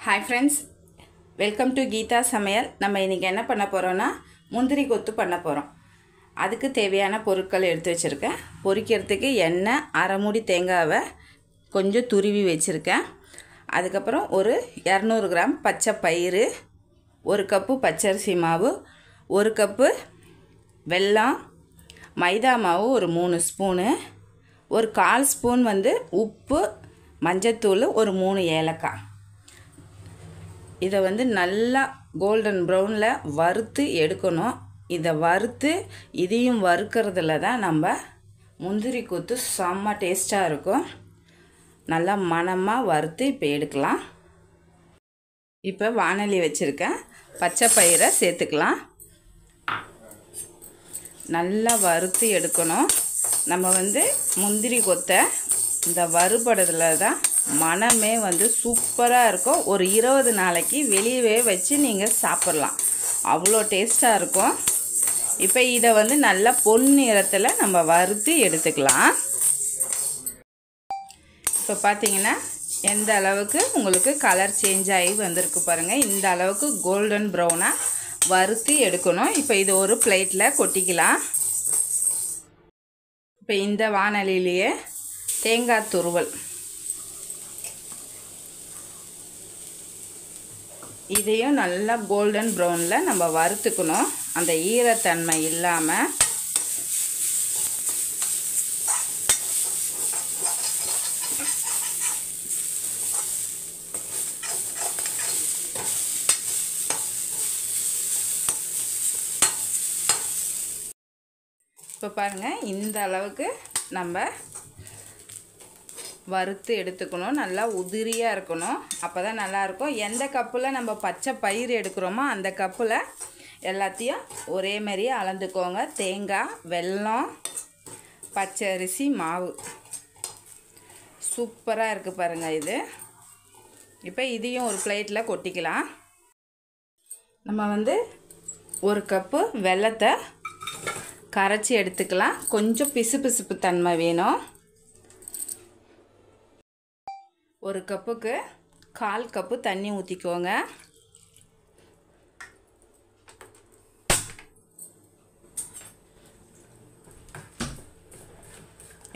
Hi friends welcome to Geetha Samayal நம்ம இன்றைக்கி என்ன பண்ண போகிறோன்னா முந்திரி கொத்து பண்ண போகிறோம் அதுக்கு தேவையான பொருட்கள் எடுத்து வச்சுருக்கேன். பொரிக்கிறதுக்கு எண்ணெய் அரைமுடி தேங்காவை கொஞ்சம் துருவி வச்சுருக்கேன். அதுக்கப்புறம் ஒரு இரநூறு கிராம் பச்சை பயிறு ஒரு கப்பு பச்சரிசி மாவு ஒரு கப்பு வெல்லம் மைதா மாவு ஒரு மூணு ஸ்பூனு ஒரு கால் ஸ்பூன் வந்து உப்பு மஞ்சத்தூள் ஒரு மூணு ஏலக்காய். இதை வந்து நல்லா கோல்டன் ப்ரௌனில் வறுத்து எடுக்கணும். இதை வறுத்து இதையும் வறுக்கிறதுல தான் நம்ம முந்திரி கொத்து செம்ம டேஸ்ட்டாக இருக்கும். நல்லா மணமாக வறுத்து இப்போ எடுக்கலாம். இப்போ வானொலி வச்சுருக்கேன் பச்சை பயிரை சேர்த்துக்கலாம். நல்லா வறுத்து எடுக்கணும். நம்ம வந்து முந்திரி கொத்தை இந்த வறுபடுறதுல தான் மனமே வந்து சூப்பராக இருக்கும். ஒரு இருபது நாளைக்கு வெளியவே வச்சு நீங்கள் சாப்பிட்லாம். அவ்வளோ டேஸ்ட்டாக இருக்கும். இப்போ இதை வந்து நல்லா பொன்னிறத்தில் நம்ம வறுத்து எடுத்துக்கலாம். இப்போ பார்த்தீங்கன்னா எந்த அளவுக்கு உங்களுக்கு கலர் சேஞ்ச் ஆகி வந்திருக்கு பாருங்கள் இந்த அளவுக்கு கோல்டன் ப்ரௌனாக வறுத்து எடுக்கணும். இப்போ இது ஒரு பிளேட்டில் கொட்டிக்கலாம். இப்போ இந்த வானலிலேயே தேங்காய் துருவல். இதையும் நல்லா கோல்டன் ப்ரௌனில் நம்ம வறுத்துக்கணும். அந்த ஈரத்தன்மை இல்லாமல் இப்போ பாருங்கள் இந்த அளவுக்கு நம்ம வறுத்து எடுத்துக்கணும். நல்லா உதிரியாக இருக்கணும். அப்போ தான் நல்லாயிருக்கும். எந்த கப்பில் நம்ம பச்சை பயிர் எடுக்கிறோமோ அந்த கப்பில் எல்லாத்தையும் ஒரே மாதிரியே அளந்துக்கோங்க. தேங்காய் வெல்லம் பச்சை அரிசி மாவு. சூப்பராக இருக்குது பாருங்கள் இது. இப்போ இதையும் ஒரு பிளேட்டில் கொட்டிக்கலாம். நம்ம வந்து ஒரு கப்பு வெல்லத்தை கரைச்சி எடுத்துக்கலாம். கொஞ்சம் பிசு பிசுப்பு தன்மை வேணும். ஒரு கப்புக்கு கால் கப்பு தண்ணி ஊற்றிக்கோங்க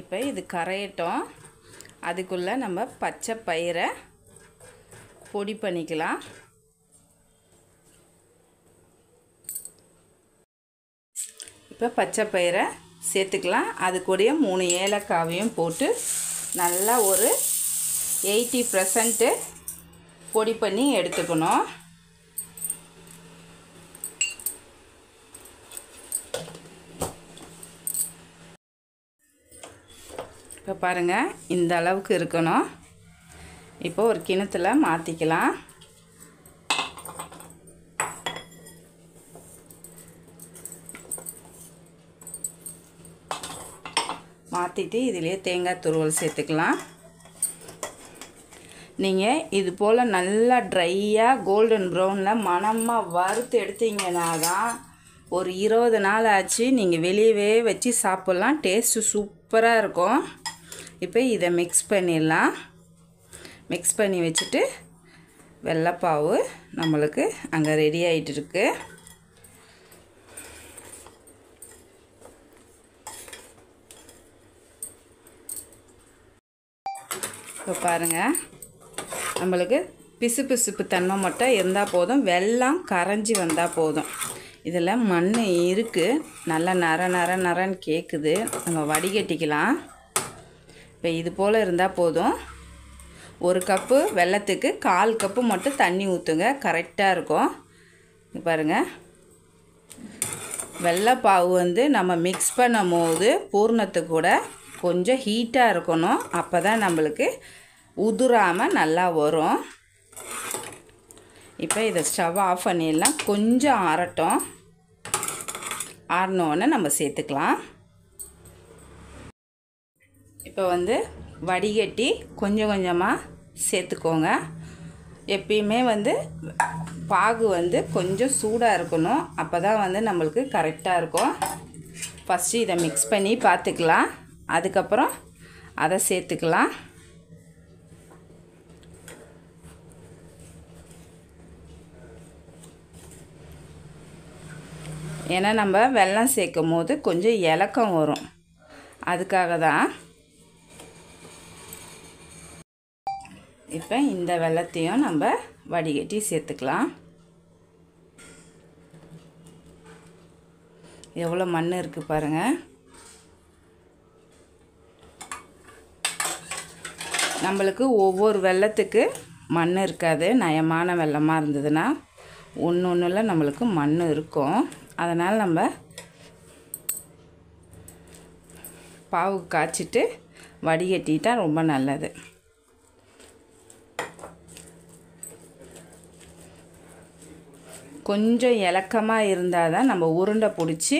இப்போ இது கரையட்டும். அதுக்குள்ளே நம்ம பச்சை பயிரை பொடி பண்ணிக்கலாம். இப்போ பச்சை பயிரை சேர்த்துக்கலாம். அது கூடயே மூணு ஏலக்காவையும் போட்டு நல்லா ஒரு எயிட்டி பர்சன்ட்டு பொடி பண்ணி எடுத்துக்கணும். இப்போ பாருங்கள் இந்த அளவுக்கு இருக்கணும். இப்போ ஒரு கிணத்துல மாற்றிக்கலாம் மாற்றிட்டு இதிலே தேங்காய் துருவல் சேர்த்துக்கலாம். நீங்கள் இது போல் நல்லா ட்ரையாக கோல்டன் ப்ரௌனில் மணமாக வறுத்து எடுத்தீங்கன்னா தான் ஒரு இருபது நாள் ஆச்சு. நீங்கள் வெளியவே வச்சு சாப்பிட்லாம். டேஸ்ட்டு சூப்பராக இருக்கும். இப்போ இதை மிக்ஸ் பண்ணிடலாம். மிக்ஸ் பண்ணி வச்சுட்டு வெள்ளைப்பாவு நம்மளுக்கு அங்கே ரெடி ஆகிட்டு இருக்கு. இப்போ பாருங்கள் நம்மளுக்கு பிசு பிசுப்பு தன்மை மட்டும் இருந்தால் போதும். வெள்ளம் கரைஞ்சி வந்தால் போதும். இதில் மண் இருக்குது நல்லா நர நர நரன்னு கேட்குது நம்ம வடிகட்டிக்கலாம். இப்போ இது போல் இருந்தால் போதும். ஒரு கப்பு வெள்ளத்துக்கு கால் கப்பு மட்டும் தண்ணி ஊற்றுங்க கரெக்டாக இருக்கும். பாருங்கள் வெள்ளைப்பாவு வந்து நம்ம மிக்ஸ் பண்ணும் போது பூர்ணத்து கூட கொஞ்சம் ஹீட்டாக இருக்கணும். அப்போ தான் நம்மளுக்கு உதுராமல் நல்லா வரும். இப்போ இதை ஸ்டவ் ஆஃப் பண்ணிடலாம். கொஞ்சம் ஆறட்டும். ஆறினோடனே நம்ம சேர்த்துக்கலாம். இப்போ வந்து வடிகட்டி கொஞ்சம் கொஞ்சமாக சேர்த்துக்கோங்க. எப்பயுமே வந்து பாகு வந்து கொஞ்சம் சூடாக இருக்கணும். அப்போ தான் வந்து நம்மளுக்கு கரெக்டாக இருக்கும். ஃபஸ்ட்டு இதை மிக்ஸ் பண்ணி பார்த்துக்கலாம். அதுக்கப்புறம் அதை சேர்த்துக்கலாம். ஏன்னா நம்ம வெல்லம் சேர்க்கும் போது கொஞ்சம் இலக்கம் வரும். அதுக்காக தான் இப்போ இந்த வெள்ளத்தையும் நம்ம வடிகட்டி சேர்த்துக்கலாம். எவ்வளோ மண் இருக்குது பாருங்கள் நம்மளுக்கு ஒவ்வொரு வெள்ளத்துக்கு மண் இருக்காது. நயமான வெள்ளமாக இருந்ததுன்னா ஒன்று ஒன்றில் நம்மளுக்கு மண் இருக்கும். அதனால் நம்ம பாவு காய்ச்சிட்டு வடிகட்டிட்டால் ரொம்ப நல்லது. கொஞ்சம் இலக்கமாக இருந்தால் தான் நம்ம உருண்டை பிடிச்சி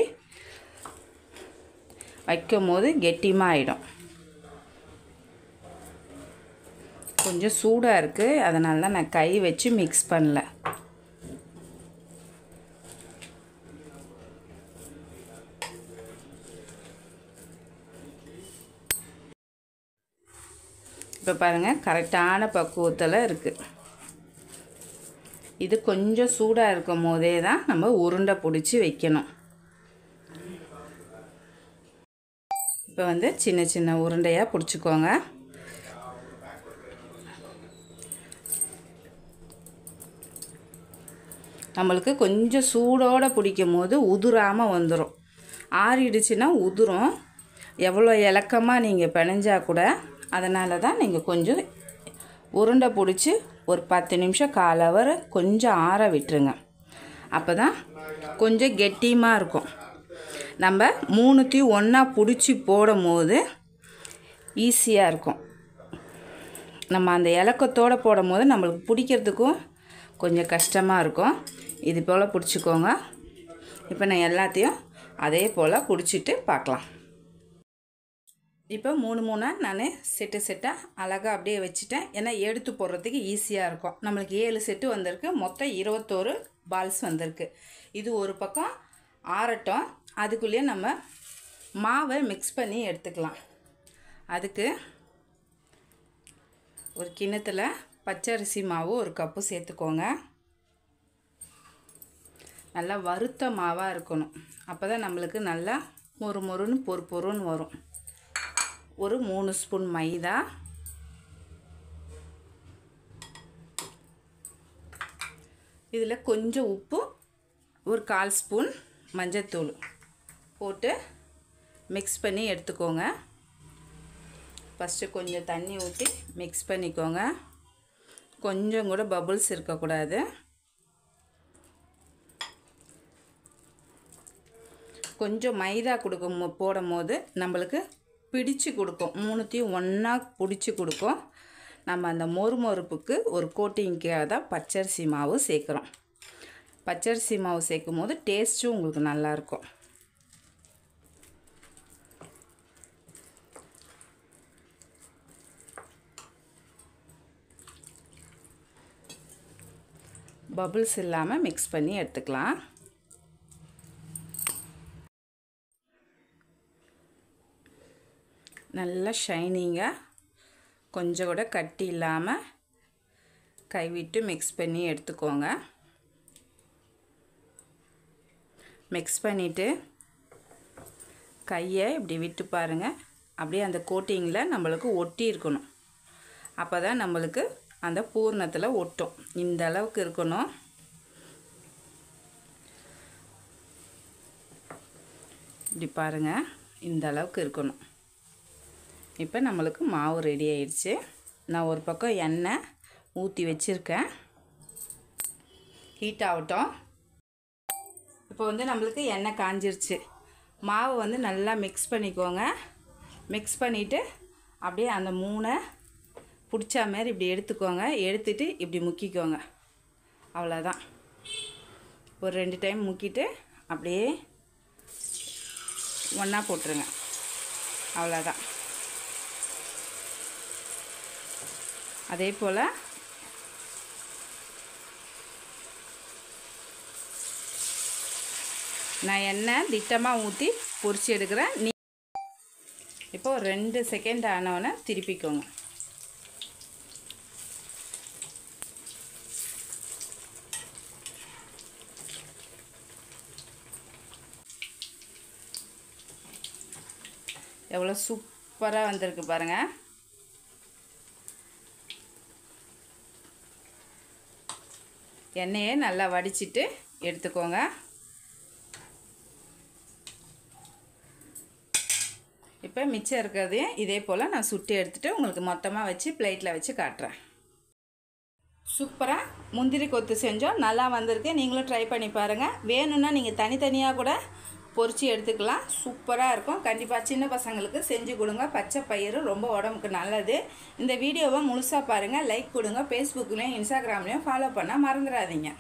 வைக்கும் போது கெட்டிமாக ஆகிடும் கொஞ்சம் சூடாக இருக்குது அதனால தான் நான் கை வச்சு மிக்ஸ் பண்ணல. இப்போ பாருங்கள் கரெக்டான பக்குவத்தில் இருக்குது இது கொஞ்சம் சூடாக இருக்கும் போதே தான் நம்ம உருண்டை பிடிச்சி வைக்கணும். இப்போ வந்து சின்ன சின்ன உருண்டையாக பிடிச்சிக்கோங்க. நம்மளுக்கு கொஞ்சம் சூடோடு பிடிக்கும் போது உதுராமல் வந்துடும் ஆறிடுச்சுன்னா உதுரும். எவ்வளோ இலக்கமாக நீங்கள் பிணைஞ்சால் கூட அதனால தான் நீங்கள் கொஞ்சம் உருண்டை பிடிச்சி ஒரு பத்து நிமிஷம் கால் ஹவர் கொஞ்சம் ஆற விட்டுருங்க. அப்போ தான் கொஞ்சம் கெட்டியமாக இருக்கும். நம்ம மூணுத்தையும் ஒன்றா பிடிச்சி போடும் போது ஈஸியாக இருக்கும். நம்ம அந்த இலக்கத்தோடு போடும் போது நம்மளுக்கு பிடிக்கிறதுக்கும் கொஞ்சம் கஷ்டமாக இருக்கும். இது போல் பிடிச்சிக்கோங்க. இப்போ நான் எல்லாத்தையும் அதே போல் பிடிச்சிட்டு பார்க்கலாம். இப்போ மூணு மூணாக நான் செட்டு செட்டாக அழகாக அப்படியே வச்சுட்டேன். ஏன்னா எடுத்து போடுறதுக்கு ஈஸியாக இருக்கும். நம்மளுக்கு ஏழு செட்டு வந்திருக்கு. மொத்தம் இருபத்தோரு பால்ஸ் வந்திருக்கு. இது ஒரு பக்கம் ஆறட்டும். அதுக்குள்ளேயே நம்ம மாவை மிக்ஸ் பண்ணி எடுத்துக்கலாம். அதுக்கு ஒரு கிண்ணத்தில் பச்சரிசி மாவு ஒரு கப்பு சேர்த்துக்கோங்க. நல்லா வறுத்த மாவாக இருக்கணும். அப்போ தான் நம்மளுக்கு நல்லா மொறு மொறுன்னு பொறு பொறுன்னு வரும். ஒரு மூணு ஸ்பூன் மைதா. இதில் கொஞ்சம் உப்பு ஒரு கால் ஸ்பூன் மஞ்சத்தூள் போட்டு மிக்ஸ் பண்ணி எடுத்துக்கோங்க. ஃபஸ்ட்டு கொஞ்சம் தண்ணி ஊற்றி மிக்ஸ் பண்ணிக்கோங்க. கொஞ்சம் கூட பபுள்ஸ் இருக்கக்கூடாது. கொஞ்சம் மைதா கொடுக்கும் போடும் போது நம்மளுக்கு பிடிச்சு கொடுக்கும். மூணுத்தையும் ஒன்றா பிடிச்சி கொடுக்கும். நம்ம அந்த மொறு மொறுப்புக்கு ஒரு கோட்டிங்க்காக தான் பச்சரிசி மாவு சேர்க்குறோம். பச்சரிசி மாவு சேர்க்கும் போது டேஸ்ட்டும் உங்களுக்கு நல்லாயிருக்கும் பபுள்ஸ் இல்லாமல் மிக்ஸ் பண்ணி எடுத்துக்கலாம். நல்லா ஷைனிங்காக கொஞ்சம் கூட கட்டி இல்லாமல் கைவிட்டு மிக்ஸ் பண்ணி எடுத்துக்கோங்க. மிக்ஸ் பண்ணிவிட்டு கையை இப்படி விட்டு பாருங்கள் அப்படியே அந்த கோட்டிங்கில் நம்மளுக்கு ஒட்டி இருக்கணும். அப்போ தான் நம்மளுக்கு அந்த பூர்ணத்தில் ஒட்டும். இந்த அளவுக்கு இருக்கணும். இப்படி பாருங்கள் இந்த அளவுக்கு இருக்கணும். இப்போ நம்மளுக்கு மாவு ரெடி ஆயிடுச்சு. நான் ஒரு பக்கம் எண்ணெய் ஊற்றி வச்சுருக்கேன். ஹீட் ஆகட்டும். இப்போ வந்து நம்மளுக்கு எண்ணெய் காஞ்சிருச்சு. மாவு வந்து நல்லா மிக்ஸ் பண்ணிக்கோங்க. மிக்ஸ் பண்ணிவிட்டு அப்படியே அந்த மூணை பிடிச்சா மாதிரி இப்படி எடுத்துக்கோங்க. எடுத்துட்டு இப்படி முக்கிக்கோங்க. அவ்வளோதான் ஒரு ரெண்டு டைம் முக்கிட்டு அப்படியே ஒன்றா போட்டுருங்க. அவ்வளோதான் அதே போல் நான் எண்ணெய் திட்டமாக ஊற்றி பொரிச்சு எடுக்கிறேன். நீ இப்போ ரெண்டு செகண்ட் ஆனவொன்னே திருப்பிக்கோங்க. எவ்வளோ சூப்பராக வந்திருக்கு பாருங்கள் எண்ணெயை நல்லா வடிச்சிட்டு எடுத்துக்கோங்க. இப்போ மிச்சம் இருக்கிறதையும் இதே போல் நான் சுட்டு எடுத்துகிட்டு உங்களுக்கு மொத்தமாக வச்சு பிளேட்டில் வச்சு காட்டுறேன். சூப்பராக முந்திரி கொத்து செஞ்சோம். நல்லா வந்திருக்கு. நீங்களும் ட்ரை பண்ணி பாருங்கள் வேணும்னா நீங்கள் தனித்தனியாக கூட பொரிச்சு எடுத்துக்கலாம். சூப்பராக இருக்கும். கண்டிப்பாக சின்ன பசங்களுக்கு செஞ்சு கொடுங்க. பச்சை பயிறு ரொம்ப உடம்புக்கு நல்லது. இந்த வீடியோவை முழுசாக பாருங்கள் லைக் கொடுங்க. ஃபேஸ்புக்லேயும் இன்ஸ்டாகிராம்லேயும் ஃபாலோ பண்ணால் மறந்துடாதீங்க.